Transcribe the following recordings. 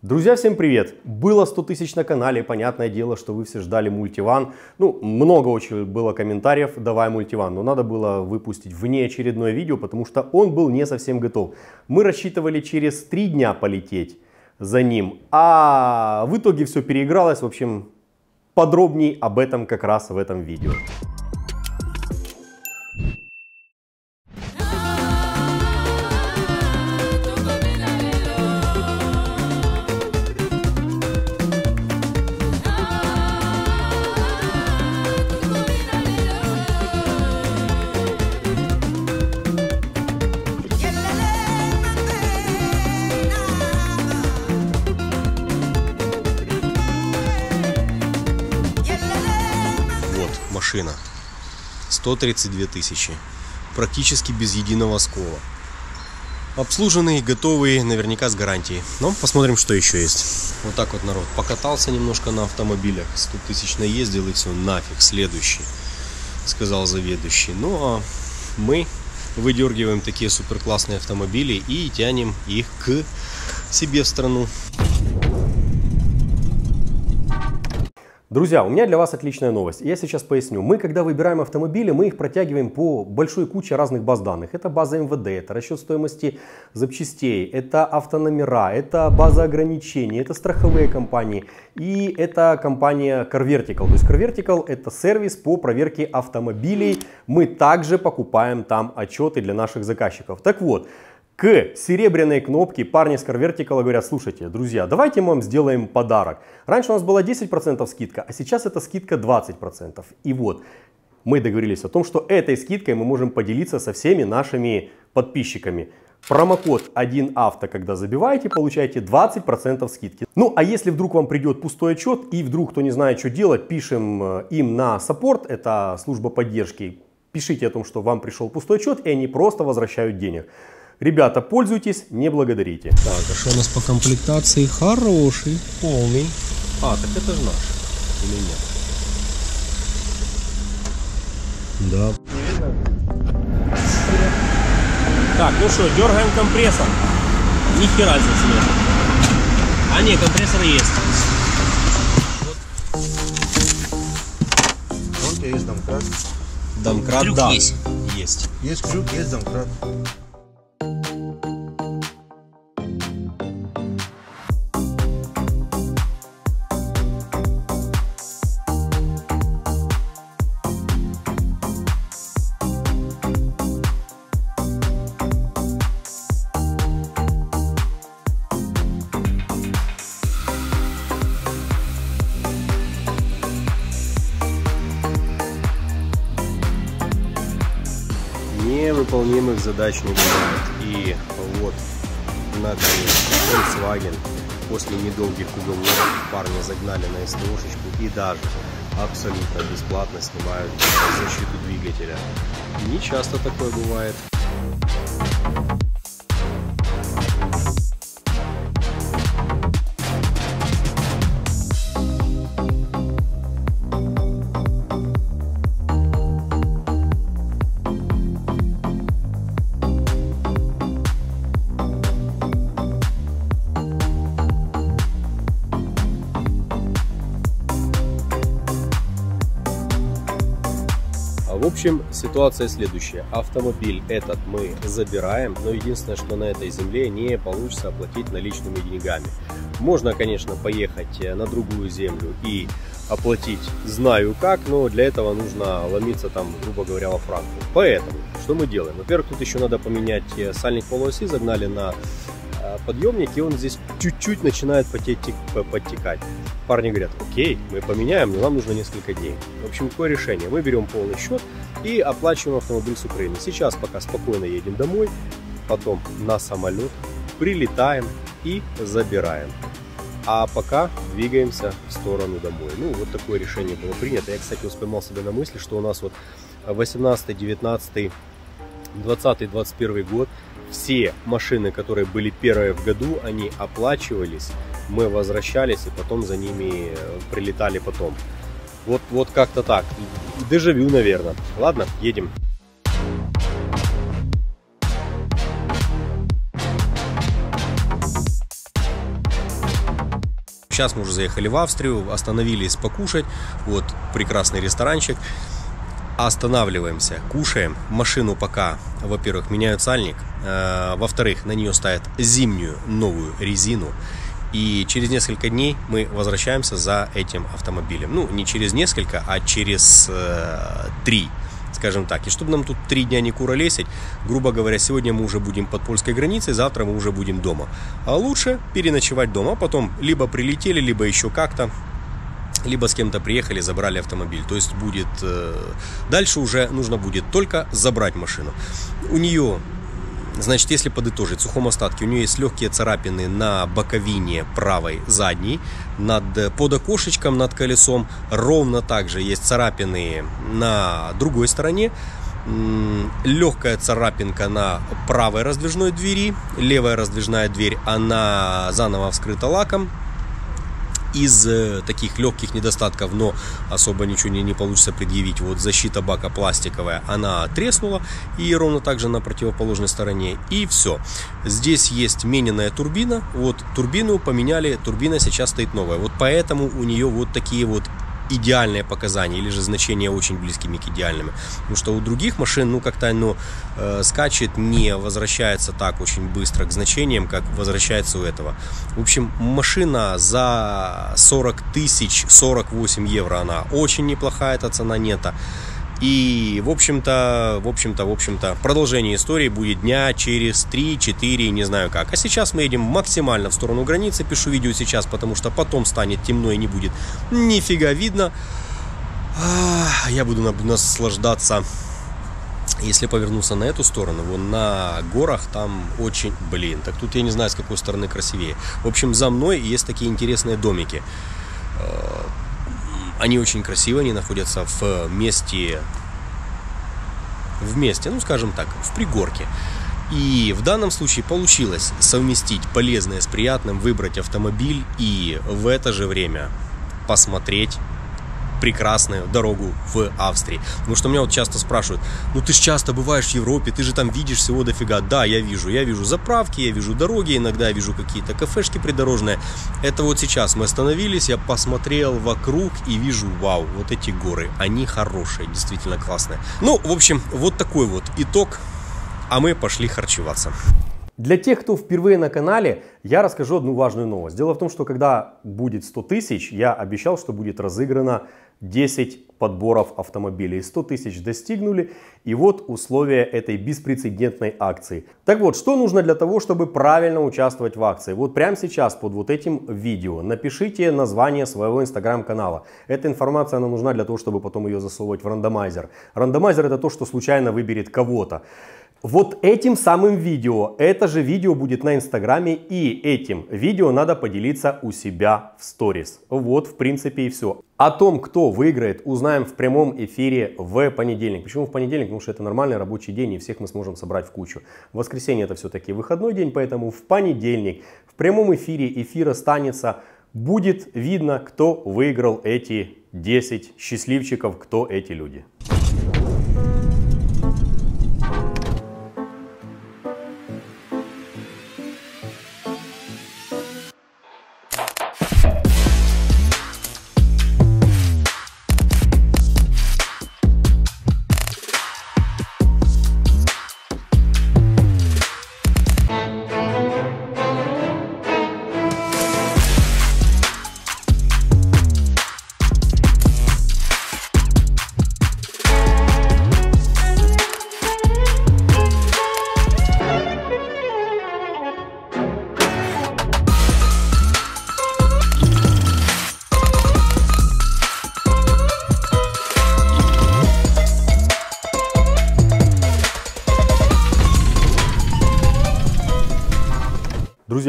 Друзья, всем привет! Было 100 тысяч на канале, понятное дело, что вы все ждали мультиван. Ну, много очень было комментариев, давай мультиван, но надо было выпустить внеочередное видео, потому что он был не совсем готов. Мы рассчитывали через 3 дня полететь за ним, а в итоге все переигралось. В общем, подробней об этом как раз в этом видео. Машина. 132 тысячи. Практически без единого скола. Обслуженный, готовый, наверняка с гарантией. Но посмотрим, что еще есть. Вот так вот народ покатался немножко на автомобилях. 100 тысяч наездил и все, нафиг, следующий. Сказал заведующий. Ну а мы выдергиваем такие супер классные автомобили и тянем их к себе в страну. Друзья, у меня для вас отличная новость. Я сейчас поясню. Мы, когда выбираем автомобили, мы их протягиваем по большой куче разных баз данных. Это база МВД, это расчет стоимости запчастей, это автономера, это база ограничений, это страховые компании и это компания CarVertical. То есть CarVertical это сервис по проверке автомобилей. Мы также покупаем там отчеты для наших заказчиков. Так вот, к серебряной кнопке парни с CarVertical говорят, слушайте, друзья, давайте мы вам сделаем подарок. Раньше у нас была 10% скидка, а сейчас эта скидка 20%. И вот, мы договорились о том, что этой скидкой мы можем поделиться со всеми нашими подписчиками. Промокод 1авто, когда забиваете, получаете 20% скидки. Ну, а если вдруг вам придет пустой отчет и вдруг кто не знает, что делать, пишем э, им на саппорт, это служба поддержки, пишите о том, что вам пришел пустой отчет, и они просто возвращают денег. Ребята, пользуйтесь, не благодарите. Так, а что у нас по комплектации? Хороший, полный. А, так это же наш. Или нет? Да. Так, ну что, дергаем компрессор. Ни хера здесь нет. А не, компрессор есть. Вон у тебя есть домкрат. Домкрат, Трюк да. есть. Есть. Есть крюк, есть домкрат. Невыполнимых задач не бывает. И вот, наконец, Volkswagen после недолгих уговоров парня загнали на СТОшечку и даже абсолютно бесплатно снимают защиту двигателя. Не часто такое бывает. Общем, ситуация следующая. Автомобиль этот мы забираем, но единственное, что на этой земле не получится оплатить наличными деньгами. Можно, конечно, поехать э, на другую землю и оплатить знаю как, но для этого нужно ломиться там, грубо говоря, во Франкфурт. Поэтому, что мы делаем? Во-первых, тут еще надо поменять э, сальник полуоси, загнали на подъемник, и он здесь чуть-чуть начинает потеть, подтекать. Парни говорят, окей, мы поменяем, но нам нужно несколько дней. В общем, какое решение? Мы берем полный счет и оплачиваем автомобиль с Украины. Сейчас пока спокойно едем домой, потом на самолет, прилетаем и забираем. А пока двигаемся в сторону домой. Ну, вот такое решение было принято. Я, кстати, поймал себя на мысли, что у нас вот 18, 19, 20, 21 год все машины, которые были первые в году, они оплачивались, мы возвращались и потом за ними э, прилетали потом. Вот, вот как-то так. Дежавю, наверное. Ладно, едем. сейчас мы уже заехали в Австрию, остановились покушать. Вот прекрасный ресторанчик. Останавливаемся, кушаем. Машину пока, во-первых, меняют сальник. Э, во-вторых, на нее ставят зимнюю новую резину. И через несколько дней мы возвращаемся за этим автомобилем. Ну, не через несколько, а через э, три скажем так. И чтобы нам тут три дня не куролесить, грубо говоря, сегодня мы уже будем под польской границей, завтра мы уже будем дома. А лучше переночевать дома, а потом либо прилетели, либо еще как-то либо с кем-то приехали, забрали автомобиль. То есть будет... Э, дальше уже нужно будет только забрать машину. У нее Значит, если подытожить, в сухом остатке у нее есть легкие царапины на боковине правой задней, над, под окошечком, над колесом. Ровно также есть царапины на другой стороне. Легкая царапинка на правой раздвижной двери, левая раздвижная дверь, она заново вскрыта лаком, из э, таких легких недостатков, но особо ничего не, не получится предъявить. Вот защита бака пластиковая, она треснула и ровно также на противоположной стороне. И все. Здесь есть мененная турбина. Вот турбину поменяли, турбина сейчас стоит новая. Вот поэтому у нее вот такие вот идеальные показания или же значения очень близкими к идеальным. Потому что у других машин, ну, как-то оно э, скачет, не возвращается так очень быстро к значениям, как возвращается у этого. В общем, машина за 40 тысяч, 48 евро она очень неплохая, эта цена нета. И, в общем-то, в общем-то, в общем-то, продолжение истории будет дня через 3-4, не знаю как. А сейчас мы едем максимально в сторону границы. Пишу видео сейчас, потому что потом станет темно и не будет нифига видно. Я буду наслаждаться если повернуться на эту сторону, вон на горах там очень, блин, так тут я не знаю, с какой стороны красивее. В общем, за мной есть такие интересные домики. Э, они очень красивые, они находятся в месте, в месте, ну скажем так, в пригорке. И в данном случае получилось совместить полезное с приятным, выбрать автомобиль и в это же время посмотреть прекрасную дорогу в Австрии. Потому что меня вот часто спрашивают, ну ты же часто бываешь в Европе, ты же там видишь всего дофига. Да, я вижу, я вижу заправки, я вижу дороги, иногда я вижу какие-то кафешки придорожные. Это вот сейчас мы остановились, я посмотрел вокруг и вижу, вау, вот эти горы, они хорошие, действительно классные. Ну, в общем, вот такой вот итог, а мы пошли харчеваться. Для тех, кто впервые на канале, я расскажу одну важную новость. Дело в том, что когда будет 100 тысяч, я обещал, что будет разыграно 10 подборов автомобилей. 100 тысяч достигнули. И вот условия этой беспрецедентной акции. Так вот, что нужно для того, чтобы правильно участвовать в акции? Вот прямо сейчас под вот этим видео напишите название своего инстаграм-канала. Эта информация она нужна для того, чтобы потом ее засовывать в рандомайзер. Рандомайзер это то, что случайно выберет кого-то. Вот этим самым видео, это же видео будет на инстаграме и этим видео надо поделиться у себя в сторис. Вот в принципе и все. О том, кто выиграет, узнаем в прямом эфире в понедельник. Почему в понедельник? Потому что это нормальный рабочий день и всех мы сможем собрать в кучу. В воскресенье это все-таки выходной день, поэтому в понедельник в прямом эфире эфир останется. Будет видно, кто выиграл эти 10 счастливчиков, кто эти люди.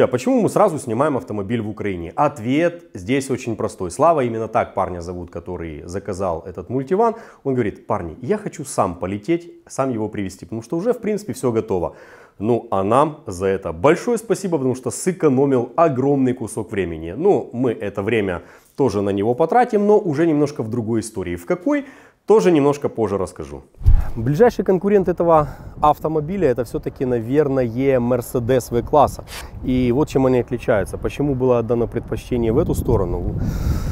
Почему мы сразу снимаем автомобиль в Украине? Ответ здесь очень простой. Слава, именно так парня зовут, который заказал этот мультиван. Он говорит, парни, я хочу сам полететь, сам его привезти, потому что уже в принципе все готово. Ну, а нам за это большое спасибо, потому что сэкономил огромный кусок времени. Ну, мы это время тоже на него потратим, но уже немножко в другой истории. В какой? Тоже немножко позже расскажу. Ближайший конкурент этого автомобиля это все-таки, наверное, Mercedes V-класса. И вот чем они отличаются. Почему было отдано предпочтение в эту сторону?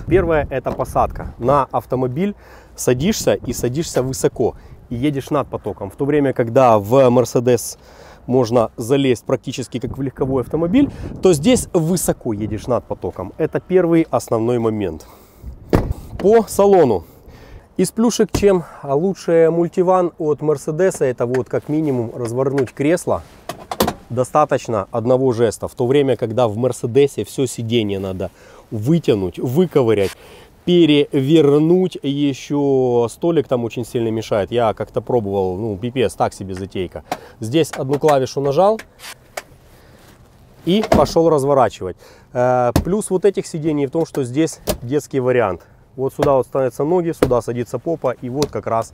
Первое это посадка. На автомобиль садишься и садишься высоко. И едешь над потоком. В то время, когда в Mercedes можно залезть практически как в легковой автомобиль, то здесь высоко едешь над потоком. Это первый основной момент. По салону. Из плюшек чем лучше мультиван от Мерседеса, это вот как минимум развернуть кресло. Достаточно одного жеста. В то время, когда в Мерседесе все сиденье надо вытянуть, выковырять перевернуть еще столик там очень сильно мешает. Я как-то пробовал, ну, пипец, так себе затейка. Здесь одну клавишу нажал и пошел разворачивать. Э, плюс вот этих сидений в том, что здесь детский вариант. Вот сюда вот становятся ноги, сюда садится попа и вот как раз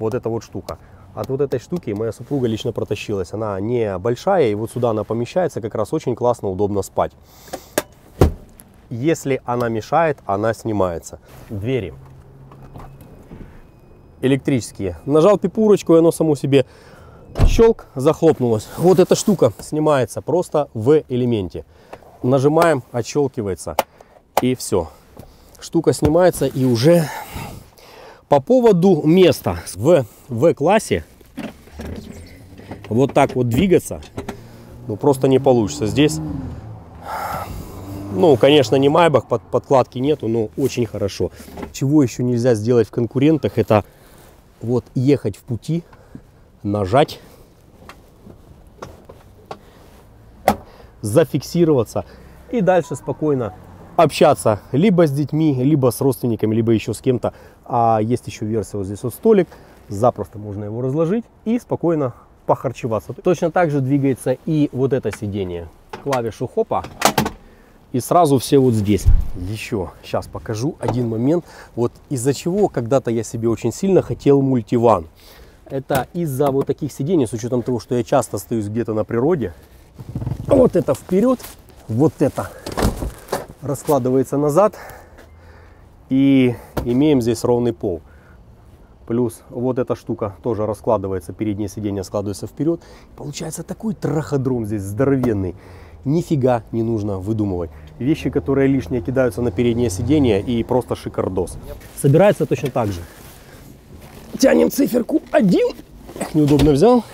вот эта вот штука. От вот этой штуки моя супруга лично протащилась. Она не большая и вот сюда она помещается, как раз очень классно, удобно спать. Если она мешает, она снимается. Двери электрические. Нажал пипурочку, и оно само себе щелк, захлопнулось. Вот эта штука снимается просто в элементе. Нажимаем, отщелкивается и все. Штука снимается и уже по поводу места в В-классе вот так вот двигаться ну просто не получится. Здесь ну, конечно, не Майбах, под, подкладки нету, но очень хорошо. Чего еще нельзя сделать в конкурентах, это вот ехать в пути, нажать, зафиксироваться и дальше спокойно общаться либо с детьми, либо с родственниками, либо еще с кем-то. А есть еще версия вот здесь вот столик, запросто можно его разложить и спокойно похарчеваться. Точно так же двигается и вот это сиденье. Клавишу хопа и сразу все вот здесь. Еще сейчас покажу один момент, вот из-за чего когда-то я себе очень сильно хотел мультиван. Это из-за вот таких сидений, с учетом того, что я часто остаюсь где-то на природе. Вот это вперед, вот это раскладывается назад и имеем здесь ровный пол. Плюс вот эта штука тоже раскладывается, переднее сиденье складывается вперед. Получается такой траходром здесь здоровенный нифига не нужно выдумывать. Вещи, которые лишние, кидаются на переднее сиденье и просто шикардос. Собирается точно так же. Тянем циферку 1. Эх, неудобно взял.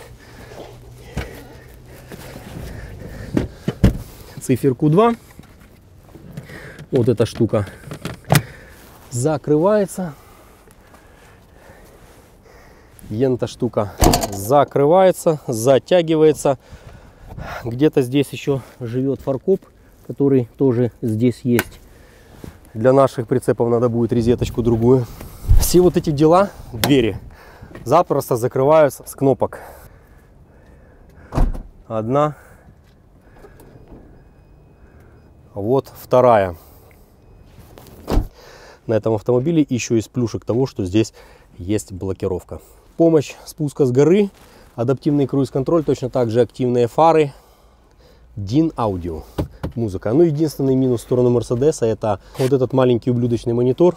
Циферку 2. Вот эта штука закрывается. Ента штука закрывается, затягивается. Где-то здесь еще живет фаркоп, который тоже здесь есть. Для наших прицепов надо будет резеточку другую. Все вот эти дела, двери, запросто закрываются с кнопок. Одна. Вот вторая. На этом автомобиле еще из плюшек того, что здесь есть блокировка. Помощь спуска с горы Адаптивный круиз-контроль, точно так же активные фары. DIN Audio музыка. Ну, единственный минус в сторону Мерседеса это вот этот маленький ублюдочный монитор.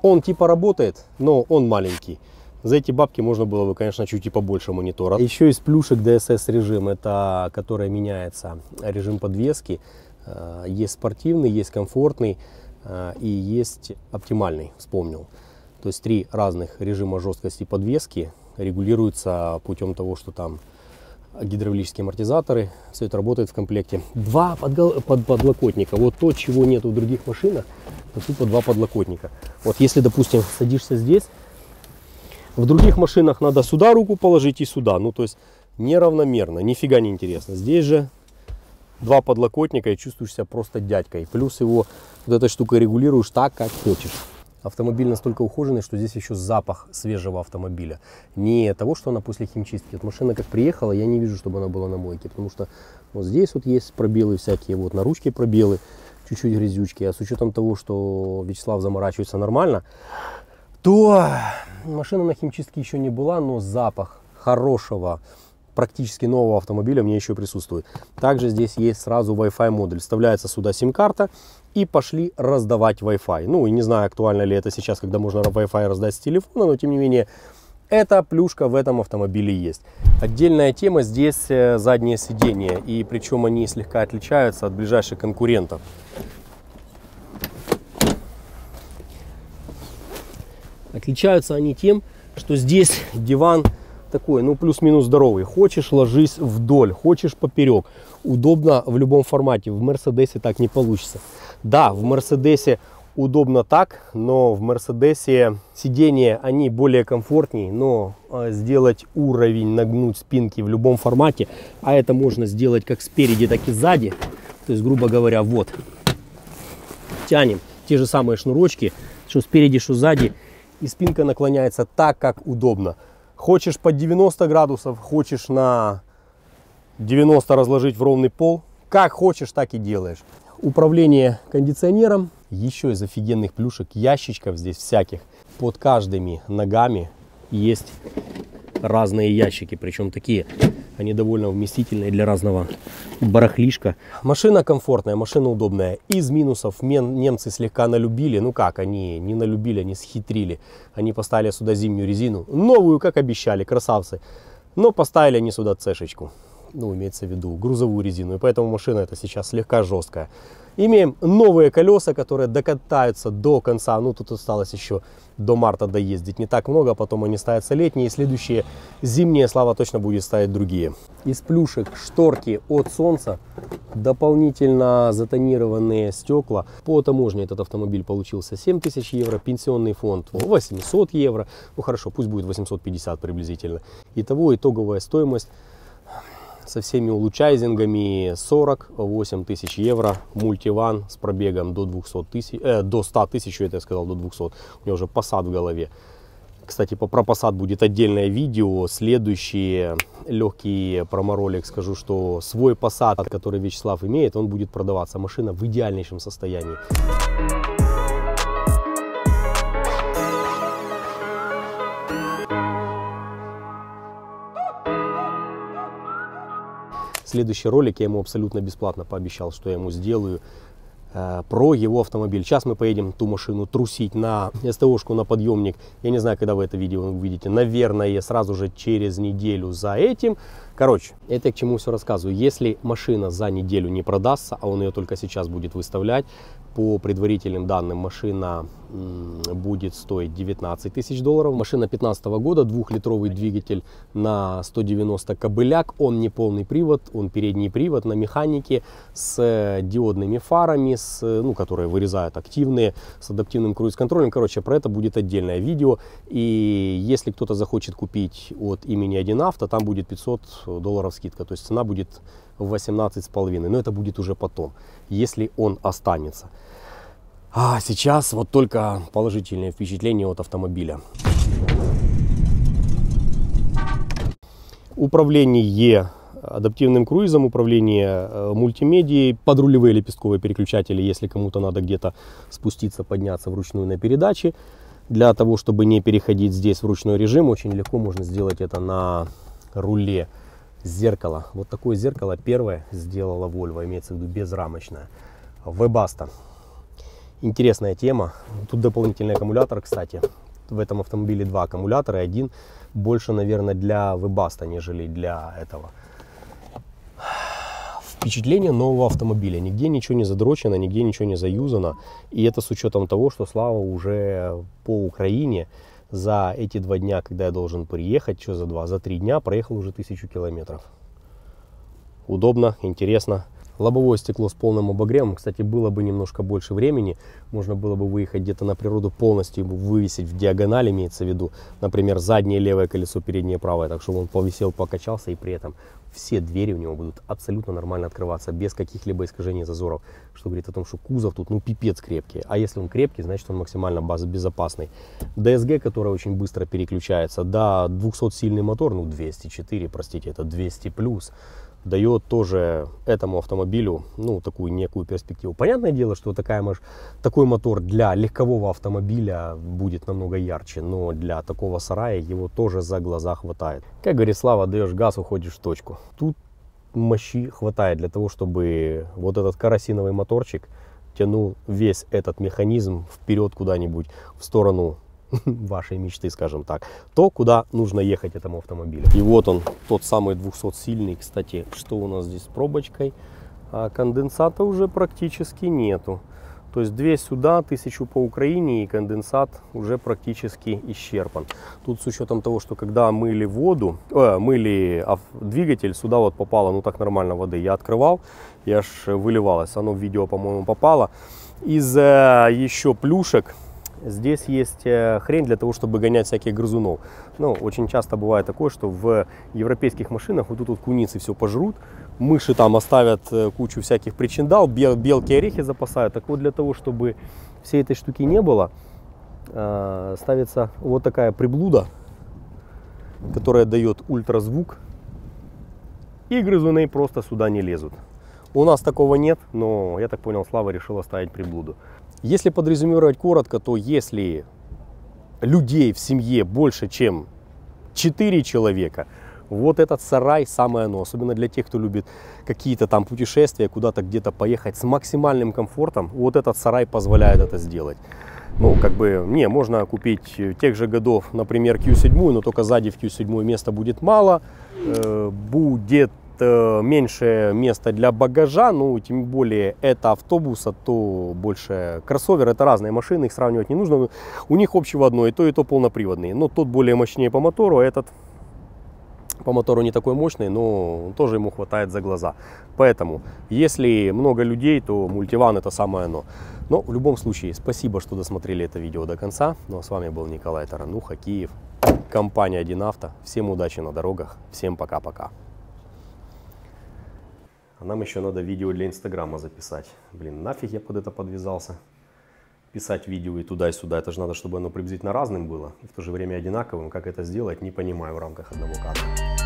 Он типа работает, но он маленький. За эти бабки можно было бы, конечно, чуть и побольше монитора. Еще из плюшек DSS режим, это который меняется режим подвески. Э, есть спортивный, есть комфортный и есть оптимальный, вспомнил. То есть три разных режима жесткости подвески регулируется путем того, что там гидравлические амортизаторы, все это работает в комплекте. Два подгол... под подлокотника, вот то, чего нет в других машинах, это тупо два подлокотника. Вот если, допустим, садишься здесь, в других машинах надо сюда руку положить и сюда, ну то есть неравномерно, нифига не интересно. Здесь же два подлокотника и чувствуешь себя просто дядькой. Плюс его вот этой штукой регулируешь так, как хочешь. Автомобиль настолько ухоженный, что здесь еще запах свежего автомобиля. Не того, что она после химчистки. Вот машина как приехала, я не вижу, чтобы она была на мойке. Потому что вот здесь вот есть пробелы всякие, вот на ручке пробелы, чуть-чуть грязючки. А с учетом того, что Вячеслав заморачивается нормально, то машина на химчистке еще не была, но запах хорошего практически нового автомобиля мне еще присутствует. Также здесь есть сразу Wi-Fi модуль. Вставляется сюда сим-карта и пошли раздавать Wi-Fi. Ну и не знаю, актуально ли это сейчас, когда можно Wi-Fi раздать с телефона, но тем не менее эта плюшка в этом автомобиле есть. Отдельная тема здесь э, заднее сиденье. И причем они слегка отличаются от ближайших конкурентов. Отличаются они тем, что здесь диван такой, ну плюс-минус здоровый. Хочешь ложись вдоль, хочешь поперек. Удобно в любом формате. В Мерседесе так не получится. Да, в Мерседесе удобно так, но в Мерседесе сиденья, они более комфортнее, но а, сделать уровень, нагнуть спинки в любом формате, а это можно сделать как спереди, так и сзади, то есть, грубо говоря, вот, тянем те же самые шнурочки, что спереди, что сзади, и спинка наклоняется так, как удобно. Хочешь под 90 градусов, хочешь на 90 разложить в ровный пол, как хочешь, так и делаешь. Управление кондиционером еще из офигенных плюшек ящичков здесь всяких. Под каждыми ногами есть разные ящики, причем такие, они довольно вместительные для разного барахлишка. Машина комфортная, машина удобная. Из минусов немцы слегка налюбили, ну как, они не налюбили, они схитрили. Они поставили сюда зимнюю резину, новую, как обещали, красавцы. Но поставили они сюда цешечку, ну имеется в виду грузовую резину, и поэтому машина это сейчас слегка жесткая. Имеем новые колеса, которые докатаются до конца. Ну, тут осталось еще до марта доездить не так много. Потом они ставятся летние. Следующие зимние, Слава точно будет ставить другие. Из плюшек шторки от солнца. Дополнительно затонированные стекла. По таможне этот автомобиль получился 7000 евро. Пенсионный фонд 800 евро. Ну, хорошо, пусть будет 850 приблизительно. Итого итоговая стоимость со всеми улучшайзингами 48 тысяч евро. Мультиван с пробегом до 200 тысяч, э, до 100 тысяч, это я сказал, до 200. У меня уже посад в голове. Кстати, по про посад будет отдельное видео. Следующий легкий проморолик скажу, что свой посад, который Вячеслав имеет, он будет продаваться. Машина в идеальнейшем состоянии. Следующий ролик я ему абсолютно бесплатно пообещал, что я ему сделаю э, про его автомобиль. Сейчас мы поедем ту машину трусить на СТОшку, на подъемник. Я не знаю, когда вы это видео увидите. Наверное, сразу же через неделю за этим. Короче, это к чему все рассказываю. Если машина за неделю не продастся, а он ее только сейчас будет выставлять, по предварительным данным машина будет стоить 19 тысяч долларов. Машина 2015 года, двухлитровый двигатель на 190 кобыляк. Он не полный привод, он передний привод на механике с диодными фарами, с, ну, которые вырезают активные, с адаптивным круиз-контролем. Короче, про это будет отдельное видео. И если кто-то захочет купить от имени 1 авто, там будет 500 долларов скидка. То есть цена будет в 18,5. Но это будет уже потом, если он останется. А сейчас вот только положительные впечатления от автомобиля. Управление адаптивным круизом, управление э, мультимедией, подрулевые лепестковые переключатели, если кому-то надо где-то спуститься, подняться вручную на передаче. Для того, чтобы не переходить здесь в ручной режим, очень легко можно сделать это на руле зеркало. Вот такое зеркало первое сделала Volvo, имеется в виду безрамочное. Webasto. Интересная тема. Тут дополнительный аккумулятор, кстати. В этом автомобиле два аккумулятора. Один больше, наверное, для Webasto, нежели для этого. Впечатление нового автомобиля. Нигде ничего не задрочено, нигде ничего не заюзано. И это с учетом того, что Слава уже по Украине за эти два дня, когда я должен приехать, что за два, за три дня проехал уже тысячу километров. Удобно, интересно. Лобовое стекло с полным обогревом. Кстати, было бы немножко больше времени. Можно было бы выехать где-то на природу полностью, вывесить в диагональ, имеется в виду. Например, заднее левое колесо, переднее правое. Так, чтобы он повисел, покачался и при этом все двери у него будут абсолютно нормально открываться, без каких-либо искажений зазоров. Что говорит о том, что кузов тут ну пипец крепкий. А если он крепкий, значит он максимально безопасный. DSG, которая очень быстро переключается. Да, 200 сильный мотор, ну 204, простите, это 200 плюс дает тоже этому автомобилю ну, такую некую перспективу. Понятное дело, что такая, такой мотор для легкового автомобиля будет намного ярче, но для такого сарая его тоже за глаза хватает. Как говорит Слава, даешь газ, уходишь в точку. Тут мощи хватает для того, чтобы вот этот карасиновый моторчик тянул весь этот механизм вперед куда-нибудь в сторону вашей мечты, скажем так, то, куда нужно ехать этому автомобилю. И вот он, тот самый 200-сильный, кстати, что у нас здесь с пробочкой, а конденсата уже практически нету. То есть две сюда, тысячу по Украине и конденсат уже практически исчерпан. Тут с учетом того, что когда мыли воду, э, мыли двигатель, сюда вот попало, ну так нормально воды. Я открывал, и аж выливалось. Оно в видео, по-моему, попало. Из э, еще плюшек Здесь есть э, хрень для того, чтобы гонять всяких грызунов. Ну, очень часто бывает такое, что в европейских машинах вот тут вот куницы все пожрут, мыши там оставят э, кучу всяких причиндал, бел, белки орехи запасают. Так вот для того, чтобы всей этой штуки не было, э, ставится вот такая приблуда, которая дает ультразвук, и грызуны просто сюда не лезут. У нас такого нет, но я так понял, Слава решил оставить приблуду. Если подрезюмировать коротко, то если людей в семье больше, чем 4 человека, вот этот сарай самое оно, особенно для тех, кто любит какие-то там путешествия, куда-то где-то поехать с максимальным комфортом, вот этот сарай позволяет это сделать. Ну, как бы, не, можно купить тех же годов, например, Q7, но только сзади в Q7 места будет мало, э, будет меньше места для багажа, ну, тем более это автобус, а то больше кроссовер, это разные машины, их сравнивать не нужно. У них общего одно, и то, и то полноприводные. Но тот более мощнее по мотору, а этот по мотору не такой мощный, но тоже ему хватает за глаза. Поэтому, если много людей, то мультиван это самое оно. Но в любом случае, спасибо, что досмотрели это видео до конца. Ну а с вами был Николай Тарануха, Киев, компания 1 Авто. Всем удачи на дорогах, всем пока-пока. А нам еще надо видео для Инстаграма записать. Блин, нафиг я под это подвязался. Писать видео и туда, и сюда. Это же надо, чтобы оно приблизительно разным было. И в то же время одинаковым. Как это сделать, не понимаю в рамках одного кадра.